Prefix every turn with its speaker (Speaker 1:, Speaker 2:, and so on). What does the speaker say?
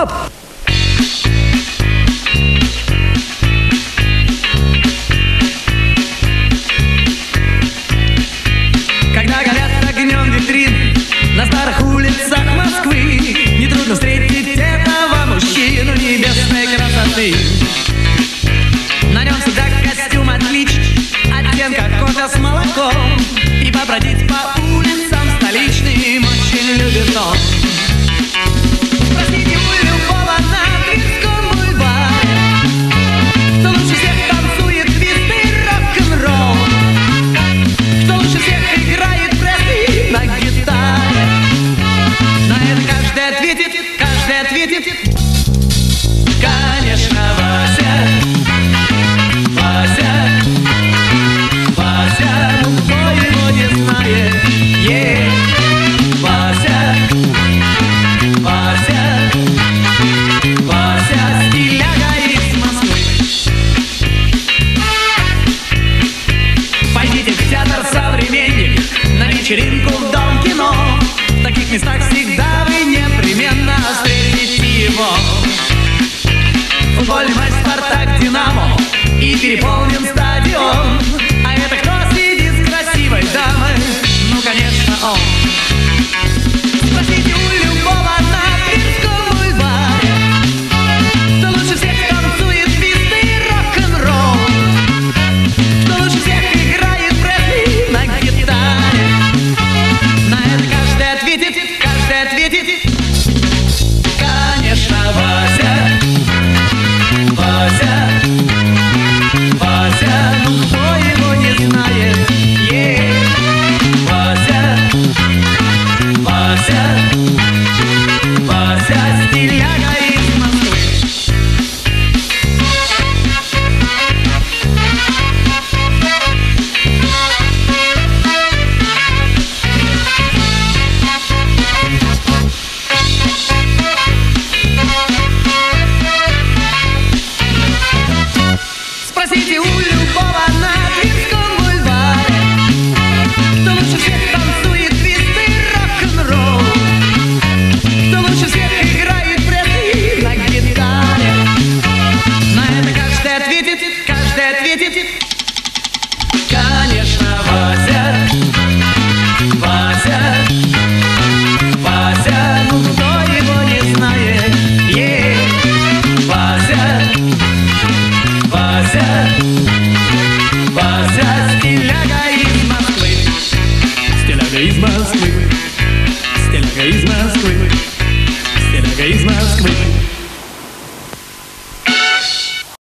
Speaker 1: Хоп! Когда горят огнем витрины На старых улицах Москвы Нетрудно встретить этого мужчину небесной красоты На нем всегда костюм отличный Оттенка кофе с молоком И побродить по ответит, каждый ответит. Конечно, Вася, Вася, Вася, кто его не знает? Е, Вася, Вася, Вася, стиляга из Москвы. Пойдите в театр «Современник», на вечеринку в Дом кино. В таких местах всегда Футбольный «Спартак» «Динамо» и переполнен каждый ответит. Конечно, Вася. Вася. Вася, ну кто его не знает? Е, Вася. Вася, Вася, стиляга